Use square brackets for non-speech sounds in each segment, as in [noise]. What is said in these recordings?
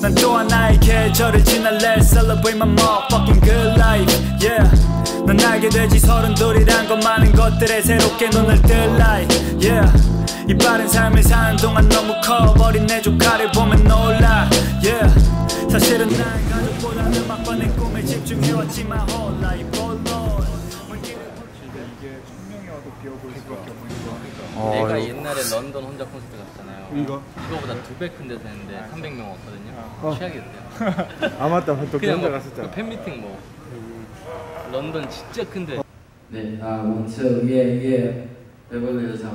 난또 하나의 계절을 지날래. Celebrate my motherfucking good life. Yeah. 넌 알게 되지 서른둘이란 것 많은 것들에 새롭게 눈을 뜰 like Yeah. 이 빠른 삶을 사는 동안 너무 커 어린 내 조카를 보면 놀라. Yeah. 사실은 난 가족보다는 음악과 내 꿈에 집중해왔지 my whole life 어, 내가 이거- 옛날에 런던 혼자 콘서트 갔잖아요. 이거? 이거보다 두 배 큰 데서 했는데 300명 왔거든요. 어. 취하겠대요. [laughs] 아 맞다 또 그냥 혼자 뭐 갔었잖아 그 팬미팅 뭐 런던 진짜 큰데 네, 아, 원투, 예, 예. 베벌리에서 장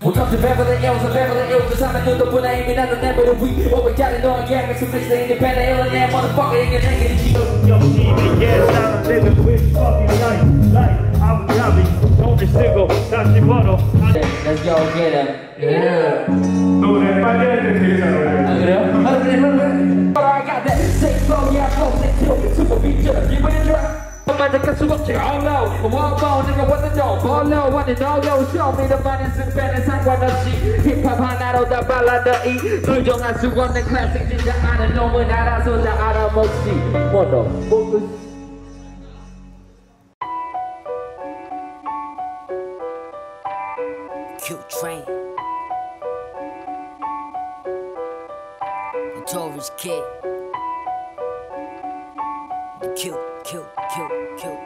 안해요. Welcome to Beverly Hills, Beverly Hills, the time I knew the one I ain't another name, but we over got it on, yeah, make some bitch, they independent, alien, motherfucker, ain't gonna get it. 열심히 yes I'm living with fucking life life 아무 답이 돈을 쓰고 다시 벌어 Let's go get him. Yeah. 노래 빨리 할때 되게 잘 어울려 아, 그래요? 아, 그래, 그래, 그래. But I got that sick flow, yeah, flow, sick kill, super feature, give it a try. 만족할 수 없지 all low 원고 내가 왔는데 follow wanna know yo show me the money 승패는 상관없이 힙합 하나로 다 발라더 이 불정할 수 없는 클래식 진짜 아는 놈은 알아서 다 알아먹지 뭐너 포커스 Cute train. Notorious kid. The cute, kill, kill, kill.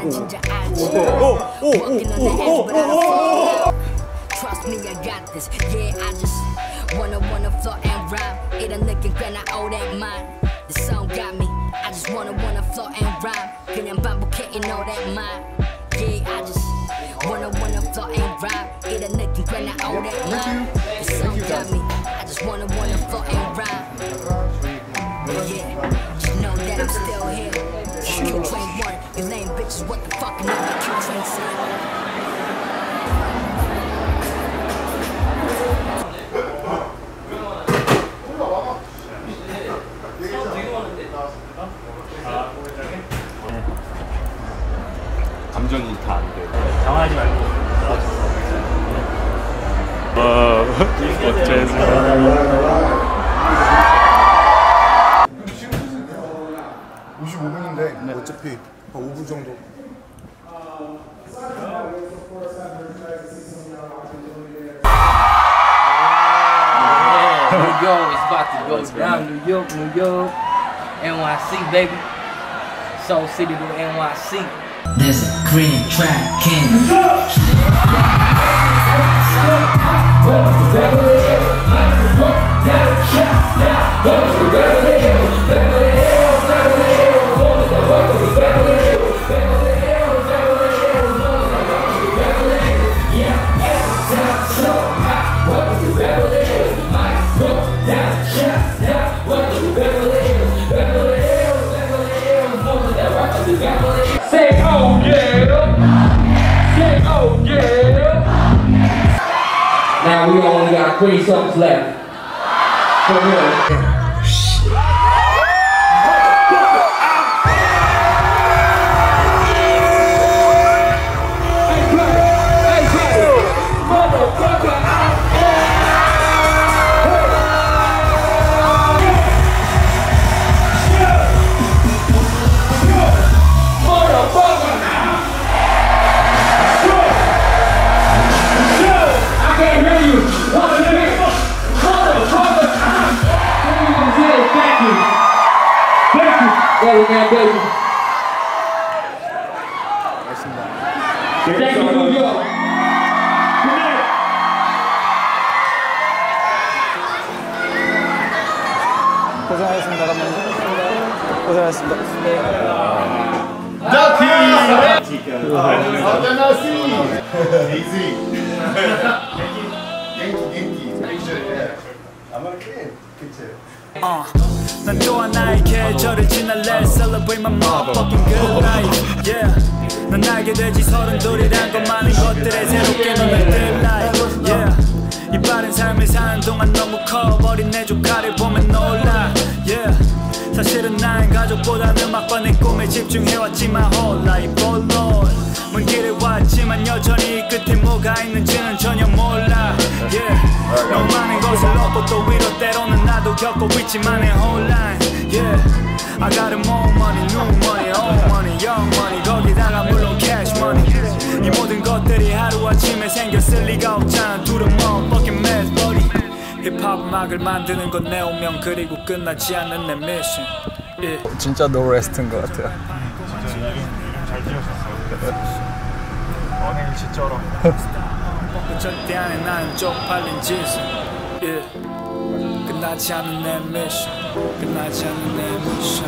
가는진 잘 알지 Walking on the edge but I don't fall out Trust me, I got this. Yeah, I just wanna wanna flow and rhyme. 이런 느낌 꽤나 오랜만. The song got me. I just wanna wanna flow and rhyme. 그냥 반복해, you know that mine. Yeah, I just wanna wanna flow and rhyme. 이런 느낌 꽤나 오랜만. The song got me. Bitches, what the fuck? Q train son. 감정이 다 안 돼. 당황하지 말고 어, 어째서. 어차피 한 5분 정도 New York is about to go down. New York, New York. NYC, baby. Soul City to NYC. This green track king. Say 20 seconds left. For real. You Well, now, baby. Thank you New York Good night 고생하셨습니다 감 독님 uh, 난또 하나의 계절을 지날래. Celebrate my motherfucking good life 난 알게 되지 서른 둘이란 것 많은 것들에 새롭게 눈을 뜰 life. 이 빠른 삶을 사는 동안 너무 커버린 내 조카를 보면 놀라. Yeah 사실은 난 가족보다는 음악과 내 꿈에 집중해왔지만 whole life oh lord 먼 길을 왔지만 여전히 이 끝에 뭐가 있는지는 전혀 몰라. Yeah. 너무 많은 것을 얻고 또 위로 때로는 나도 겪고 있지만의 혼란 Yeah. I got a more money, new money, old money, young money. 거기다가 물론 cash money. 이 모든 것들이 하루아침에 생겼을 리가 없잖아. 둘은 motherfucking mess buddy 힙합 음악을 만드는 건 내 운명 그리고 끝나지 않는 내 미션 yeah. 진짜 노 레스트인 것 같아요. 잘 지으셨어요. 연예일치 쩔어. 그 절대 안해 나는 쪽팔린 짓을 yeah. 끝나지 않는 내 미션 끝나지 않는 내 미션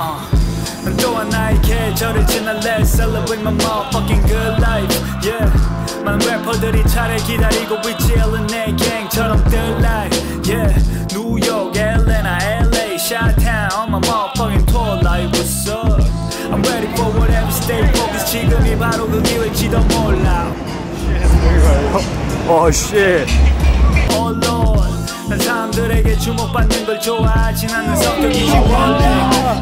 uh. 난또 하나의 계절을 지날래 Celebrate my motherfucking good life yeah. 많은 래퍼들이 차를 기다리고 있지 일은 내 갱처럼 뜰 life yeah. 뉴욕, LA, LA, Chi-Town On my motherfucking tour like what's up I'm ready for whatever stay focused 지금이 바로 그 기회일지도 몰라 어, 쉣. Oh Lord 난 사람들에게 주목받는 걸 좋아하진 않는 성격이지 원래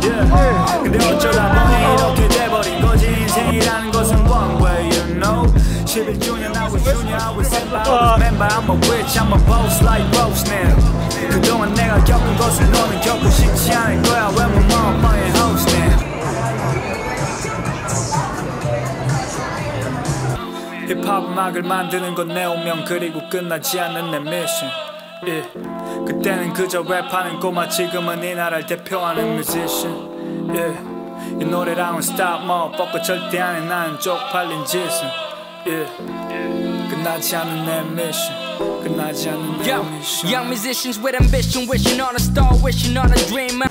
yeah. 근데 어쩌다 보니 이렇게 돼버린 거지 인생이라는 것은 one way you know 11주년 I was junior I was member I was member I'm a witch I'm a boss like boss now 그동안 내가 겪은 것을 너는 겪고 싶지 않을 거야 my motherfucking host now 힙합 음악을 만드는 건 내 운명 그리고 끝나지 않는 내 미션 yeah. 그때는 그저 랩하는 꼬마 지금은 이 나라를 대표하는 뮤지션 yeah. 이 노래랑은 stop motherfucker 절대 안해 나는 쪽팔린 짓은 yeah. 끝나지 않는 내 미션 끝나지 않는 내 Yo, 미션 young musicians with ambition, wishing on a star, wishing on a dream.